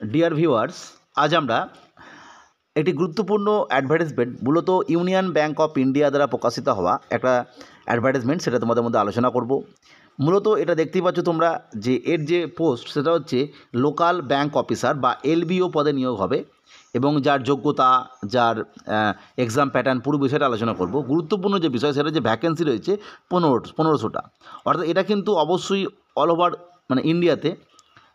Dear viewers আজ আমরা একটি গুরুত্বপূর্ণ অ্যাডভার্টাইজমেন্ট মূলত ইউনিয়ন ব্যাঙ্ক অফ ইন্ডিয়া দ্বারা প্রকাশিত হওয়া একটা অ্যাডভার্টাইজমেন্ট সেটা তোমাদের মধ্যে আলোচনা করব। মূলত এটা দেখতেই পাচ্ছ তোমরা যে এর যে পোস্ট সেটা হচ্ছে লোকাল ব্যাঙ্ক অফিসার বা এলবিও পদে নিয়োগ হবে এবং যার যোগ্যতা, যার এক্সাম প্যাটার্ন পুরো বিষয়টা আলোচনা করব। গুরুত্বপূর্ণ যে বিষয়, সেটা যে ভ্যাকেন্সি রয়েছে পনেরো, পনেরোশোটা। অর্থাৎ এটা কিন্তু অবশ্যই অল ওভার মানে ইন্ডিয়াতে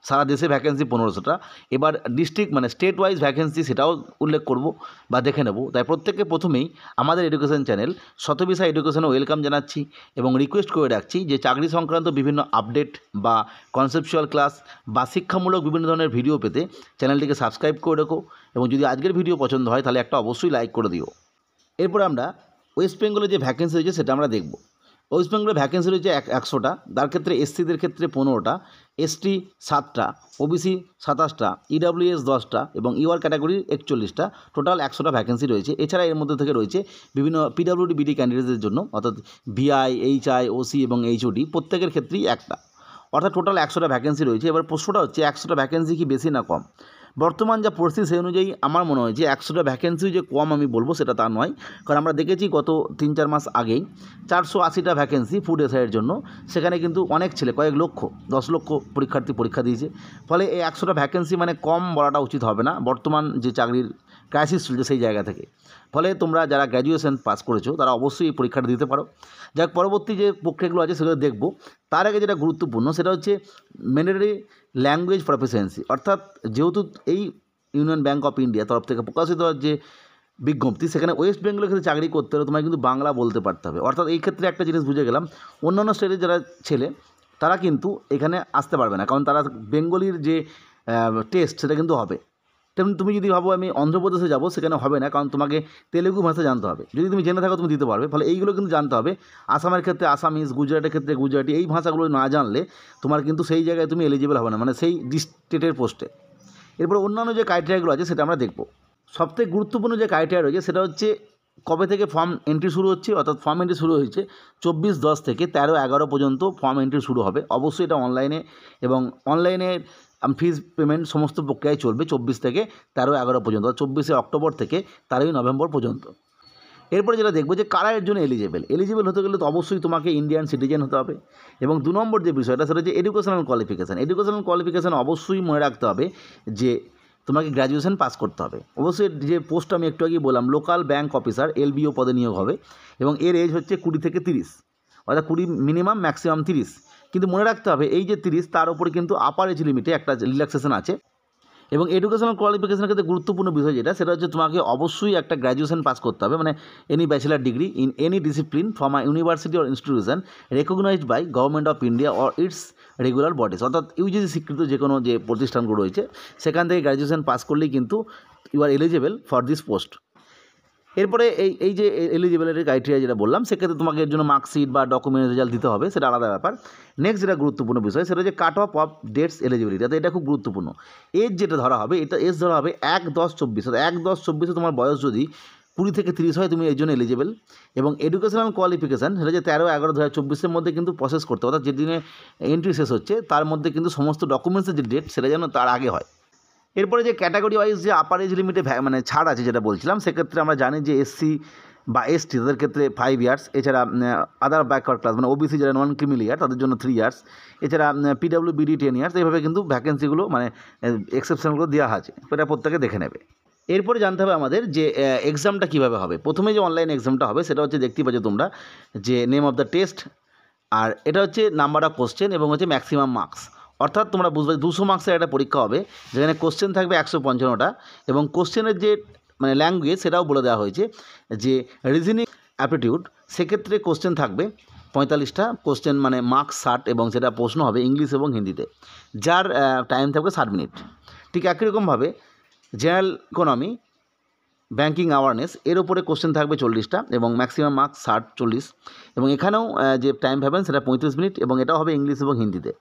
সারা দেশে ভ্যাকেন্সি পনেরোশোটা। এবার ডিস্ট্রিক্ট মানে স্টেট ওয়াইজ ভ্যাকেন্সি সেটাও উল্লেখ করব বা দেখে নেব। তাই প্রত্যেককে প্রথমেই আমাদের এডুকেশন চ্যানেল শতবিশা এডুকেশনে ওয়েলকাম জানাচ্ছি এবং রিকোয়েস্ট করে রাখছি যে চাকরি সংক্রান্ত বিভিন্ন আপডেট বা কনসেপচুয়াল ক্লাস বা শিক্ষামূলক বিভিন্ন ধরনের ভিডিও পেতে চ্যানেলটিকে সাবস্ক্রাইব করে রেখো এবং যদি আজকের ভিডিও পছন্দ হয় তাহলে একটা অবশ্যই লাইক করে দিও। এরপর আমরা ওয়েস্ট বেঙ্গলে যে ভ্যাকেন্সি রয়েছে সেটা আমরা দেখব। ওয়েস্ট বেঙ্গলে ভ্যাকেন্সি রয়েছে এক, একশোটা। তার ক্ষেত্রে এসসিদের ক্ষেত্রে পনেরোটা এসটি সাতটা ওবিসি সাতাশটা ইডাব্লিউএস দশটা এবং ইউআর ক্যাটাগরির একচল্লিশটা। টোটাল একশোটা ভ্যাকেন্সি রয়েছে। এছাড়া এর মধ্যে থেকে রয়েছে বিভিন্ন পিডাব্লিউডি বিডি ক্যান্ডিডেটদের জন্য, অর্থাৎ ভিআই এইচআই ওসি এবং এইচওডি প্রত্যেকের ক্ষেত্রেই একটা। অর্থাৎ টোটাল একশোটা ভ্যাকেন্সি রয়েছে। এবার প্রশ্নটা হচ্ছে, একশোটা ভ্যাকেন্সি কি বেশি না কম? বর্তমান যা পরিস্থিতি সেই অনুযায়ী আমার মনে হয় যে একশোটা ভ্যাকেন্সি যে কম আমি বলব সেটা তা নয়। কারণ আমরা দেখেছি গত তিন চার মাস আগেই চারশো আশিটা ভ্যাকেন্সি ফুড এসআইয়ের জন্য। সেখানে কিন্তু অনেক ছেলে, কয়েক লক্ষ, দশ লক্ষ পরীক্ষার্থী পরীক্ষা দিয়েছে। ফলে এই একশোটা ভ্যাকেন্সি মানে কম বলাটা উচিত হবে না বর্তমান যে চাকরির ক্রাইসিস চলছে সেই জায়গা থেকে। ফলে তোমরা যারা গ্র্যাজুয়েশন পাস করেছ তারা অবশ্যই এই পরীক্ষাটা দিতে পারো। যাক, পরবর্তী যে প্রক্রিয়াগুলো আছে সেগুলো দেখব। তার আগে যেটা গুরুত্বপূর্ণ সেটা হচ্ছে ম্যান্ডেটরি ল্যাঙ্গুয়েজ প্রফিসিয়েন্সি অর্থাৎ যেহেতু এই ইউনিয়ন ব্যাঙ্ক অফ ইন্ডিয়া তরফ থেকে প্রকাশিত যে বিজ্ঞপ্তি, সেখানে ওয়েস্ট বেঙ্গলের ক্ষেত্রে চাকরি করতে হলে তোমায় কিন্তু বাংলা বলতে পারতে হবে। অর্থাৎ এই ক্ষেত্রে একটা জিনিস বুঝে গেলাম, অন্যান্য স্টেটের যারা ছেলে, তারা কিন্তু এখানে আসতে পারবে না, কারণ তারা বেঙ্গলির যে টেস্ট সেটা কিন্তু হবে। তেমন তুমি যদি ভাবো আমি অন্ধ্রপ্রদেশে যাব, সেখানে হবে না, কারণ তোমাকে তেলেগু ভাষা জানতে হবে। যদি তুমি জেনে থাকো, তুমি দিতে পারবে। ফলে এইগুলো কিন্তু জানতে হবে। আসামের ক্ষেত্রে আসামিস গুজরাটের ক্ষেত্রে গুজরাটি, এই ভাষাগুলো না জানলে তোমার কিন্তু সেই জায়গায় তুমি এলিজিবল হবে না মানে সেই স্টেটের পোস্টে এরপর অন্যান্য যে ক্রাইটেরিয়াগুলো আছে, সেটা আমরা দেখব। সবথেকে গুরুত্বপূর্ণ যে ক্রাইটেরিয়া রয়েছে, সেটা হচ্ছে কবে থেকে ফর্ম এন্ট্রি শুরু হচ্ছে, অর্থাৎ ফর্ম এন্ট্রি শুরু হয়েছে, চব্বিশ দশ থেকে তেরো এগারো পর্যন্ত ফর্ম এন্ট্রি শুরু হবে। অবশ্যই এটা অনলাইনে এবং অনলাইনে ফিজ পেমেন্ট সমস্ত প্রক্রিয়ায় চলবে চব্বিশ থেকে তেরো এগারো পর্যন্ত চব্বিশে অক্টোবর থেকে তেরোই নভেম্বর পর্যন্ত। এরপরে যেটা দেখব যে কারা এর জন্য এলিজেবল এলিজেবল হতে গেলে তো অবশ্যই তোমাকে ইন্ডিয়ান সিটিজেন হতে হবে এবং দু নম্বর যে বিষয়টা সেটা হচ্ছে এডুকেশনাল কোয়ালিফিকেশান এডুকেশনাল কোয়ালিফিকেশান অবশ্যই মনে রাখতে হবে যে তোমাকে গ্র্যাজুয়েশন পাস করতে হবে। অবশ্যই যে পোস্ট আমি একটু আগেই বললাম লোকাল ব্যাংক অফিসার এলবিও পদে নিয়োগ হবে এবং এর এজ হচ্ছে কুড়ি থেকে তিরিশ, অর্থাৎ কুড়ি মিনিমাম ম্যাক্সিমাম তিরিশ। কিন্তু মনে রাখতে হবে, এই যে তিরিশ, তার উপরে কিন্তু আপার এজ লিমিটে একটা রিল্যাক্সেশন আছে। এবং এডুকেশনাল কোয়ালিফিকেশনের ক্ষেত্রে গুরুত্বপূর্ণ বিষয় যেটা, সেটা হচ্ছে তোমাকে অবশ্যই একটা গ্র্যাজুয়েশন পাস করতে হবে মানে any bachelor degree in any discipline from a university or institution recognized by government of India or its regular bodies অর্থাৎ ইউজিসি স্বীকৃত যে কোনো যে প্রতিষ্ঠানগুলো রয়েছে, সেখান থেকে গ্র্যাজুয়েশন পাস করলেই কিন্তু you are eligible for this post এরপরে এই এই যে এলিজিবিলিটির ক্রাইটেরিয়া যেটা বললাম, সেক্ষেত্রে তোমাকে এর জন্য মার্কশিট বা ডকুমেন্ট রেজাল্ট দিতে হবে, সেটা আলাদা ব্যাপার। নেক্সট যেটা গুরুত্বপূর্ণ বিষয়, সেটা হচ্ছে cut off off dates eligibility এটা খুব গুরুত্বপূর্ণ। এজ যেটা ধরা হবে, এটা এজ ধরা হবে এক দশ চব্বিশ এক দশ চব্বিশে তোমার বয়স যদি কুড়ি থেকে তিরিশ হয়, তুমি এর জন্য এলিজিবল এবং এডুকেশনাল কোয়ালিফিকেশান সেটা যে তেরো, এগারো দু হাজার চব্বিশের মধ্যে কিন্তু প্রসেস করতে অর্থাৎ যেদিনে এন্ট্রি শেষ হচ্ছে, তার মধ্যে কিন্তু সমস্ত ডকুমেন্টসের যে ডেট সেটা যেন তার আগে হয়। এরপরে যে ক্যাটাগরি ওয়াইজ যে আপার এজ লিমিটে মানে ছাড় আছে যেটা বলছিলাম, সেক্ষেত্রে আমরা জানি যে এসসি বা এসটি তাদের ক্ষেত্রে ফাইভ ইয়ার্স এছাড়া আদার ব্যাকওয়ার্ড ক্লাস মানে ওবিসি যারা নন ক্রিমিল ইয়ার তাদের জন্য থ্রি ইয়ার্স এছাড়া পিডাব্লিউ বিডি টেন ইয়ার্স এইভাবে কিন্তু ভ্যাকেন্সিগুলো মানে এক্সেপশনগুলো দেওয়া আছে এটা প্রত্যেকে দেখে নেবে। এরপরে জানতে হবে আমাদের যে এক্সামটা কীভাবে হবে। প্রথমে যে অনলাইন এক্সামটা হবে, সেটা হচ্ছে দেখতেই পাচ্ছ তোমরা যে নেম অফ দ্য টেস্ট আর এটা হচ্ছে নাম্বার অফ কোশ্চেন এবং হচ্ছে ম্যাক্সিমাম মার্কস অর্থাৎ তোমরা বুঝবে, দুশো মার্কসের একটা পরীক্ষা হবে, যেখানে কোশ্চেন থাকবে একশো পঞ্চান্নটা এবং কোশ্চেনের যে মানে ল্যাঙ্গুয়েজ সেটাও বলে দেওয়া হয়েছে যে রিজনিং অ্যাপটিটিউড সেক্ষেত্রে কোশ্চেন থাকবে পঁয়তাল্লিশটা কোশ্চেন মানে মার্কস ষাট এবং সেটা প্রশ্ন হবে ইংলিশ এবং হিন্দিতে, যার টাইম থাকবে ষাট মিনিট ঠিক একই রকমভাবে জেনারেল ইকোনমি ব্যাঙ্কিং অ্যাওয়ারনেস এর উপরে কোশ্চেন থাকবে চল্লিশটা এবং ম্যাক্সিমাম মার্কস ষাট, চল্লিশ এবং এখানেও যে টাইম পাবেন সেটা পঁয়ত্রিশ মিনিট এবং এটাও হবে ইংলিশ এবং হিন্দিতে।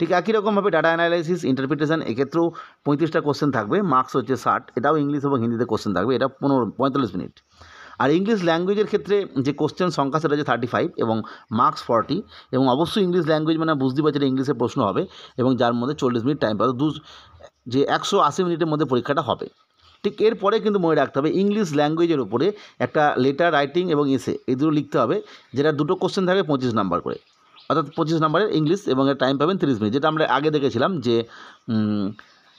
ঠিক একই রকমভাবে ডাটা অ্যানালাইসিস ইন্টারপ্রিটেশন এক্ষেত্রেও পঁয়ত্রিশটা কোশ্চেন থাকবে মার্কস হচ্ছে ষাট, এটাও ইংলিশ এবং হিন্দিতে কোশ্চেন থাকবে, এটা পনেরো, পঁয়তাল্লিশ মিনিট। আর ইংলিশ ল্যাঙ্গুয়েজের ক্ষেত্রে যে কোশ্চেন সংখ্যা সেটা হচ্ছে থার্টি ফাইভ এবং মার্কস ফর্টি এবং অবশ্যই ইংলিশ ল্যাঙ্গুয়েজ মানে বুঝতে পারছি ইংলিশে প্রশ্ন হবে এবং যার মধ্যে চল্লিশ মিনিট টাইম পাবে। দু যে একশো আশি মিনিটের মধ্যে পরীক্ষাটা হবে। ঠিক এরপরে কিন্তু মনে রাখতে হবে ইংলিশ ল্যাঙ্গুয়েজের উপরে একটা লেটার রাইটিং এবং এসে এই দুটো লিখতে হবে, যেটা দুটো কোশ্চেন থাকে পঁচিশ নাম্বার করে। অর্থাৎ পঁচিশ নাম্বারের ইংলিশ এবং এর টাইম পাবেন তিরিশ মিনিট। যেটা আমরা আগে দেখেছিলাম যে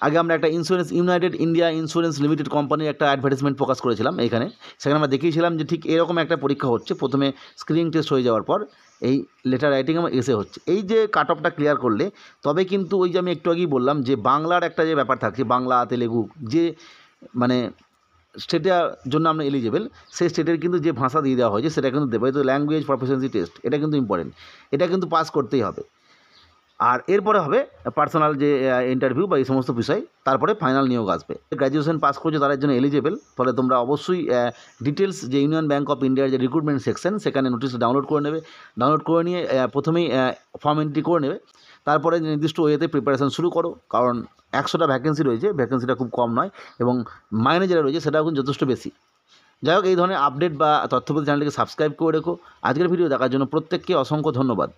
আগে আমরা একটা insurance United India Insurance Limited কোম্পানির একটা অ্যাডভার্টাইজমেন্ট প্রকাশ করেছিলাম এখানে সেখানে আমরা দেখিয়েছিলাম যে ঠিক এরকম একটা পরীক্ষা হচ্ছে। প্রথমে স্ক্রিনিং টেস্ট হয়ে যাওয়ার পর এই লেটার রাইটিং আমার এসে হচ্ছে। এই যে কাট অফটা ক্লিয়ার করলে, তবে কিন্তু ওই যে আমি একটু আগেই বললাম যে বাংলার একটা যে ব্যাপার থাকছে বাংলা, তেলেগু, যে মানে স্টেটের জন্য আমরা এলিজেবল সেই স্টেটের কিন্তু যে ভাষা দিয়ে দেওয়া হয়েছে, সেটা কিন্তু দেবে তো ল্যাঙ্গুয়েজ প্রফেশনসি টেস্ট এটা কিন্তু ইম্পর্টেন্ট এটা কিন্তু পাস করতেই হবে। আর এরপরে হবে পার্সোনাল যে ইন্টারভিউ বা এই সমস্ত বিষয়, তারপরে ফাইনাল নিয়োগ আসবে। গ্র্যাজুয়েশন পাস করছ তাদের জন্য এলিজেবল ফলে তোমরা অবশ্যই ডিটেলস যে ইউনিয়ন ব্যাঙ্ক অফ ইন্ডিয়ার যে রিক্রুটমেন্ট সেকশন সেখানে নোটিশ ডাউনলোড করে নেবে। ডাউনলোড করে নিয়ে প্রথমেই ফর্ম এন্ট্রি করে নেবে। তারপরে নির্দিষ্ট ওয়েতে প্রিপারেশান শুরু করো, কারণ একশোটা ভ্যাকেন্সি রয়েছে ভ্যাকেন্সিটা খুব কম নয় এবং মাইনে যেটা রয়েছে সেটা এখন যথেষ্ট বেশি। যাই হোক, এই ধরনের আপডেট বা তথ্যপতি চ্যানেলটিকে সাবস্ক্রাইব করে রেখো। আজকের ভিডিও দেখার জন্য প্রত্যেককে অসংখ্য ধন্যবাদ।